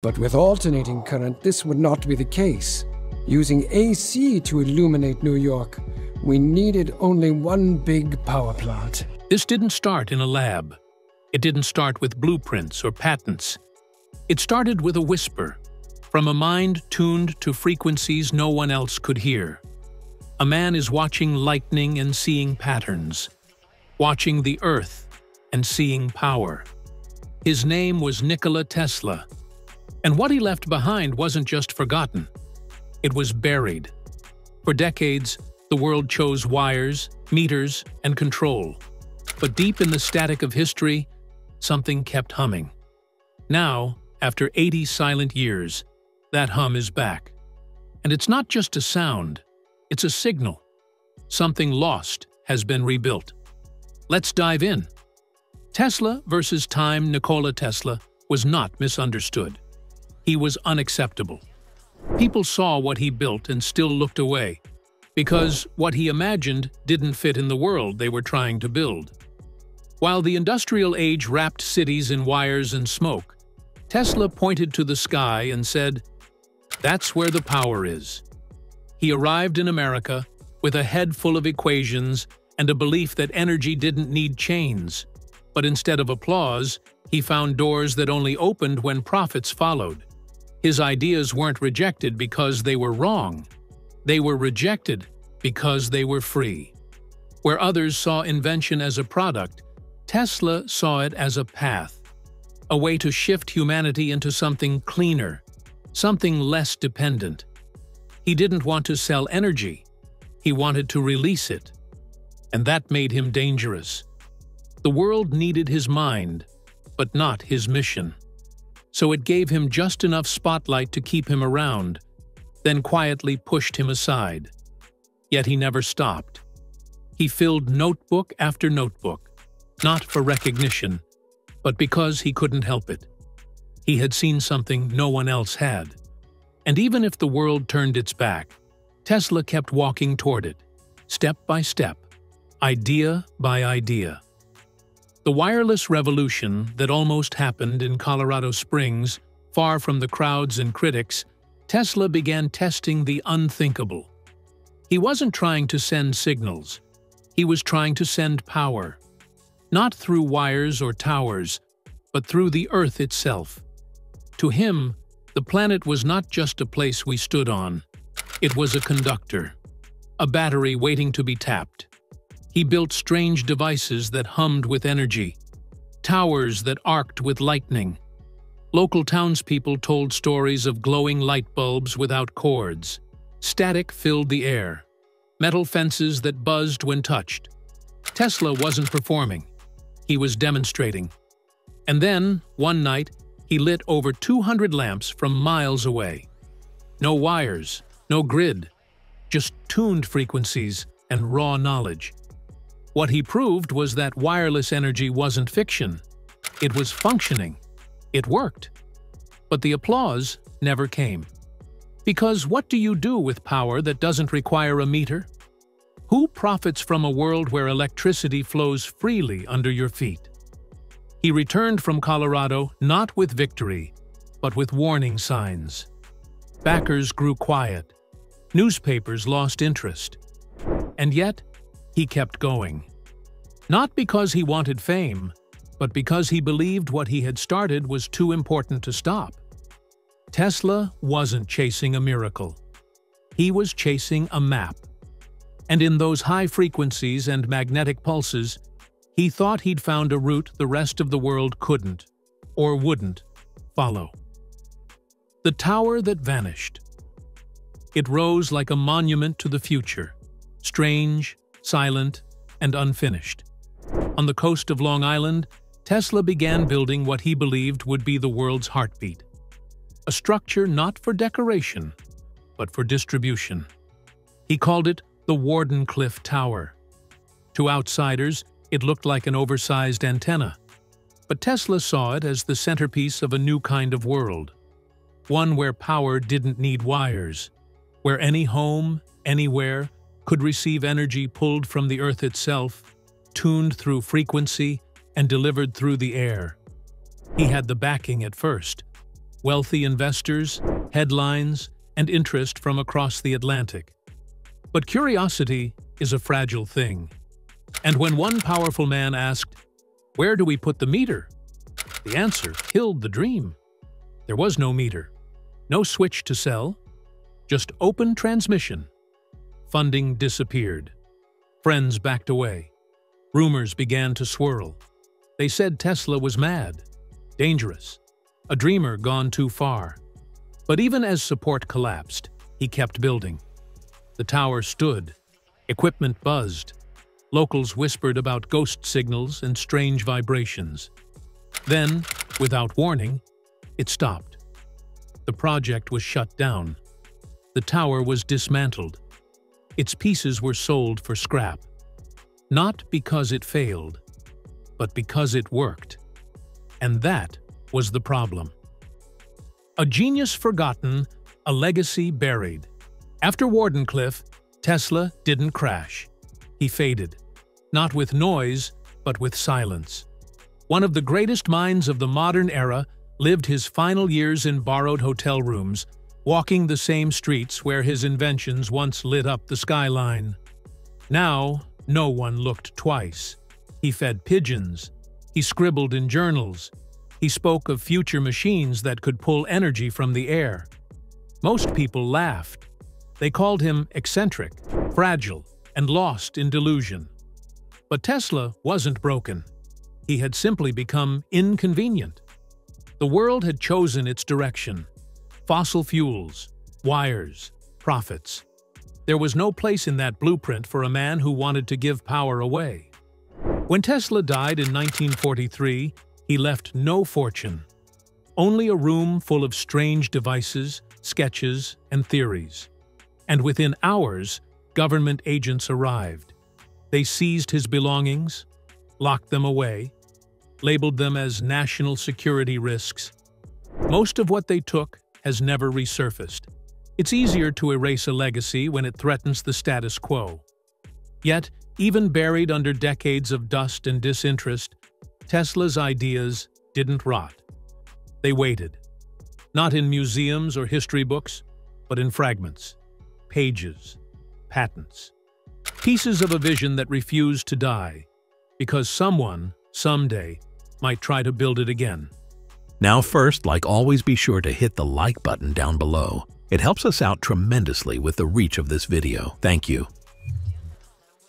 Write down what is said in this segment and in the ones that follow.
But with alternating current, this would not be the case. Using AC to illuminate New York, we needed only one big power plant. This didn't start in a lab. It didn't start with blueprints or patents. It started with a whisper, from a mind tuned to frequencies no one else could hear. A man is watching lightning and seeing patterns, watching the earth and seeing power. His name was Nikola Tesla, and what he left behind wasn't just forgotten. It was buried. For decades, the world chose wires, meters, and control. But deep in the static of history, something kept humming. Now, after 80 silent years, that hum is back. And it's not just a sound, it's a signal. Something lost has been rebuilt. Let's dive in. Tesla versus Time Nikola Tesla was not misunderstood. He was unacceptable. People saw what he built and still looked away, because what he imagined didn't fit in the world they were trying to build. While the industrial age wrapped cities in wires and smoke, Tesla pointed to the sky and said, That's where the power is. He arrived in America with a head full of equations and a belief that energy didn't need chains. But instead of applause, he found doors that only opened when profits followed. His ideas weren't rejected because they were wrong. They were rejected because they were free. Where others saw invention as a product, Tesla saw it as a path, a way to shift humanity into something cleaner, something less dependent. He didn't want to sell energy, he wanted to release it. And that made him dangerous. The world needed his mind, but not his mission. So it gave him just enough spotlight to keep him around, then quietly pushed him aside. Yet he never stopped. He filled notebook after notebook, not for recognition, but because he couldn't help it. He had seen something no one else had. And even if the world turned its back, Tesla kept walking toward it, step by step, idea by idea. The wireless revolution that almost happened in Colorado Springs, far from the crowds and critics, Tesla began testing the unthinkable. He wasn't trying to send signals. He was trying to send power not through wires or towers, but through the Earth itself. To him, the planet was not just a place we stood on. It was a conductor, a battery waiting to be tapped. He built strange devices that hummed with energy, towers that arced with lightning. Local townspeople told stories of glowing light bulbs without cords. Static filled the air, metal fences that buzzed when touched. Tesla wasn't performing. He was demonstrating. And then, one night, he lit over 200 lamps from miles away. No wires, no grid, just tuned frequencies and raw knowledge. What he proved was that wireless energy wasn't fiction. It was functioning. It worked. But the applause never came. Because what do you do with power that doesn't require a meter? Who profits from a world where electricity flows freely under your feet? He returned from Colorado not with victory, but with warning signs. Backers grew quiet. Newspapers lost interest. And yet, he kept going. Not because he wanted fame, but because he believed what he had started was too important to stop. Tesla wasn't chasing a miracle. He was chasing a map and in those high frequencies and magnetic pulses, he thought he'd found a route the rest of the world couldn't, or wouldn't, follow. The tower that vanished. It rose like a monument to the future, strange, silent, and unfinished. On the coast of Long Island, Tesla began building what he believed would be the world's heartbeat. A structure not for decoration, but for distribution. He called it the Wardenclyffe Tower. To outsiders, it looked like an oversized antenna, but Tesla saw it as the centerpiece of a new kind of world, one where power didn't need wires, where any home, anywhere, could receive energy pulled from the Earth itself, tuned through frequency, and delivered through the air. He had the backing at first, wealthy investors, headlines, and interest from across the Atlantic. But curiosity is a fragile thing. And when one powerful man asked, Where do we put the meter? The answer killed the dream. There was no meter, no switch to sell, just open transmission. Funding disappeared. Friends backed away. Rumors began to swirl. They said Tesla was mad, dangerous, a dreamer gone too far. But even as support collapsed, he kept building. The tower stood. Equipment buzzed. Locals whispered about ghost signals and strange vibrations. Then, without warning, it stopped. The project was shut down. The tower was dismantled. Its pieces were sold for scrap. Not because it failed, but because it worked. And that was the problem. A genius forgotten, a legacy buried. After Wardenclyffe, Tesla didn't crash. He faded. Not with noise, but with silence. One of the greatest minds of the modern era lived his final years in borrowed hotel rooms, walking the same streets where his inventions once lit up the skyline. Now, no one looked twice. He fed pigeons. He scribbled in journals. He spoke of future machines that could pull energy from the air. Most people laughed. They called him eccentric, fragile, and lost in delusion. But Tesla wasn't broken. He had simply become inconvenient. The world had chosen its direction. Fossil fuels, wires, profits. There was no place in that blueprint for a man who wanted to give power away. When Tesla died in 1943, he left no fortune, only a room full of strange devices, sketches, and theories. And within hours, government agents arrived. They seized his belongings, locked them away, labeled them as national security risks. Most of what they took has never resurfaced. It's easier to erase a legacy when it threatens the status quo. Yet, even buried under decades of dust and disinterest, Tesla's ideas didn't rot. They waited. Not in museums or history books, but in fragments, pages, patents. Pieces of a vision that refused to die, because someone, someday, might try to build it again. Now first, like always, be sure to hit the like button down below. It helps us out tremendously with the reach of this video. Thank you.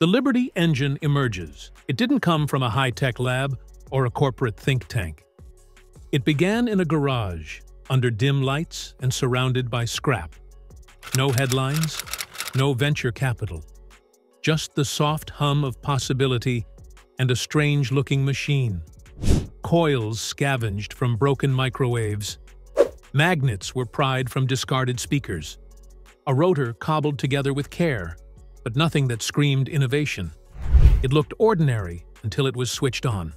The Liberty engine emerges. It didn't come from a high-tech lab or a corporate think tank. It began in a garage, under dim lights and surrounded by scrap. No headlines, no venture capital. Just the soft hum of possibility and a strange-looking machine. Coils scavenged from broken microwaves. Magnets were pried from discarded speakers. A rotor cobbled together with care, but nothing that screamed innovation. It looked ordinary until it was switched on.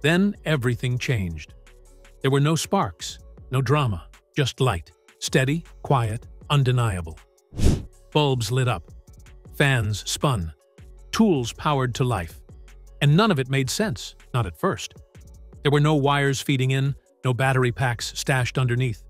Then everything changed. There were no sparks, no drama, just light, steady, quiet, undeniable. Bulbs lit up. Fans spun. Tools powered to life. And none of it made sense, not at first. There were no wires feeding in, no battery packs stashed underneath.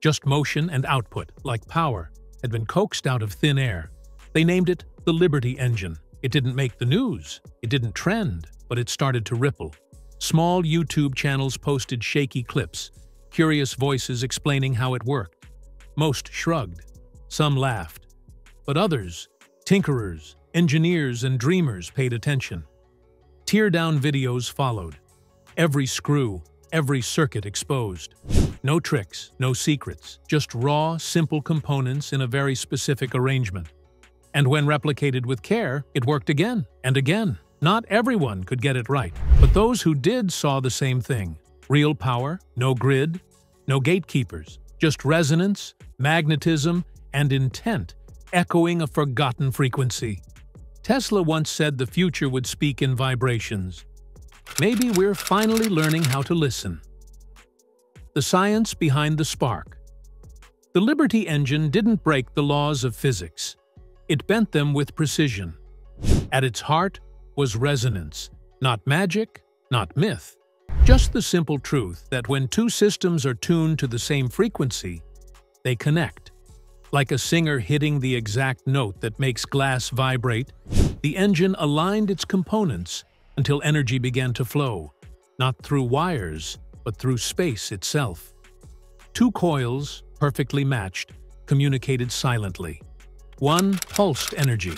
Just motion and output, like power, had been coaxed out of thin air. They named it the Liberty Engine. It didn't make the news, it didn't trend, but it started to ripple. Small YouTube channels posted shaky clips, curious voices explaining how it worked. Most shrugged. Some laughed. But others, tinkerers, engineers, and dreamers paid attention. Tear-down videos followed. Every screw, every circuit exposed. No tricks, no secrets, just raw, simple components in a very specific arrangement. And when replicated with care, it worked again and again. Not everyone could get it right, but those who did saw the same thing. Real power, no grid, no gatekeepers, just resonance, magnetism, and intent, echoing a forgotten frequency. Tesla once said the future would speak in vibrations. Maybe we're finally learning how to listen. The science behind the spark. The Liberty engine didn't break the laws of physics. It bent them with precision. At its heart was resonance, not magic, not myth, Just the simple truth that when two systems are tuned to the same frequency, they connect. Like a singer hitting the exact note that makes glass vibrate, the engine aligned its components until energy began to flow, not through wires, but through space itself. Two coils, perfectly matched, communicated silently. One pulsed energy,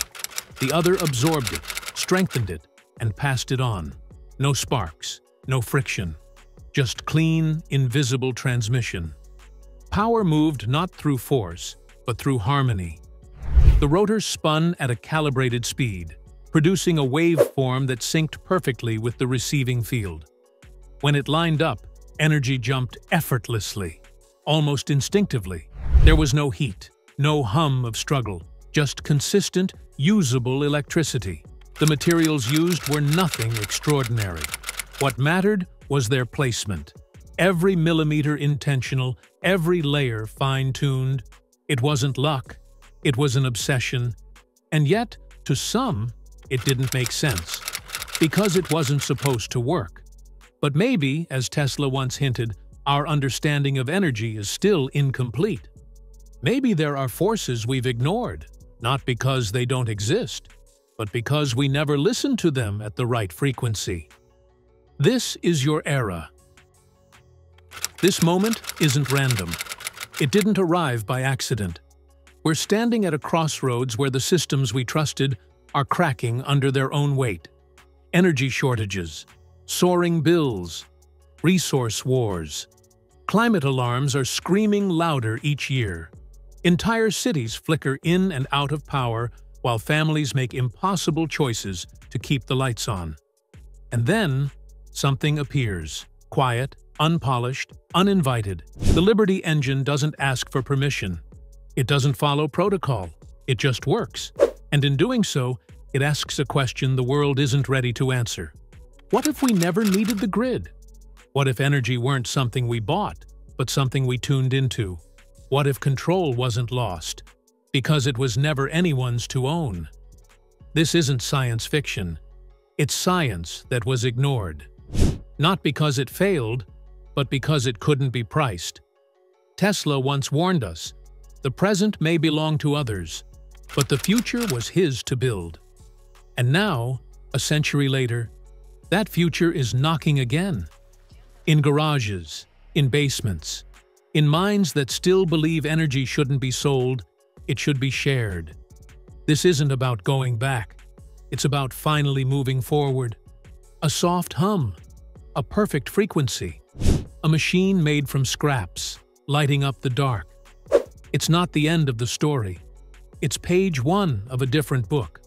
the other absorbed it, strengthened it, and passed it on. No sparks, no friction, just clean, invisible transmission. Power moved not through force, but through harmony. The rotor spun at a calibrated speed, producing a waveform that synced perfectly with the receiving field. When it lined up, energy jumped effortlessly, almost instinctively. There was no heat, no hum of struggle, just consistent, usable electricity. The materials used were nothing extraordinary. What mattered was their placement. Every millimeter intentional, every layer fine-tuned. It wasn't luck, it was an obsession. And yet, to some, it didn't make sense. Because it wasn't supposed to work. But maybe, as Tesla once hinted, our understanding of energy is still incomplete. Maybe there are forces we've ignored, not because they don't exist, but because we never listened to them at the right frequency. This is your era. This moment isn't random. It didn't arrive by accident. We're standing at a crossroads where the systems we trusted are cracking under their own weight. Energy shortages, soaring bills, resource wars. Climate alarms are screaming louder each year. Entire cities flicker in and out of power while families make impossible choices to keep the lights on. And then, something appears, quiet, unpolished, uninvited. The Liberty engine doesn't ask for permission. It doesn't follow protocol. It just works. And in doing so, it asks a question the world isn't ready to answer. What if we never needed the grid? What if energy weren't something we bought, but something we tuned into? What if control wasn't lost, because it was never anyone's to own? This isn't science fiction. It's science that was ignored. Not because it failed, but because it couldn't be priced. Tesla once warned us, the present may belong to others, but the future was his to build. And now, a century later, that future is knocking again. In garages, in basements, in minds that still believe energy shouldn't be sold, it should be shared. This isn't about going back. It's about finally moving forward. A soft hum. A perfect frequency. A machine made from scraps, lighting up the dark. It's not the end of the story. It's page one of a different book.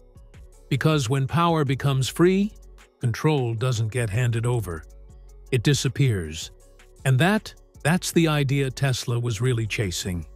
Because when power becomes free, control doesn't get handed over. It disappears. And that that's the idea Tesla was really chasing.